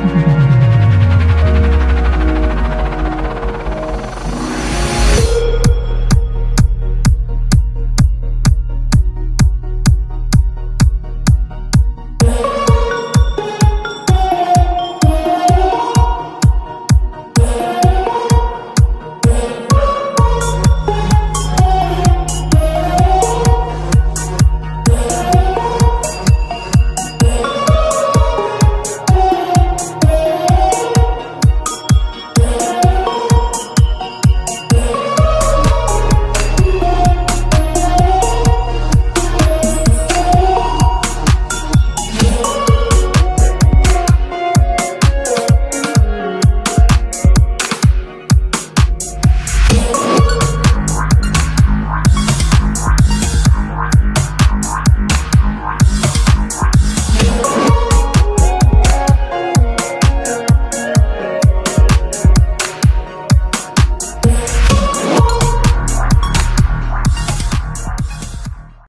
Mm-hmm.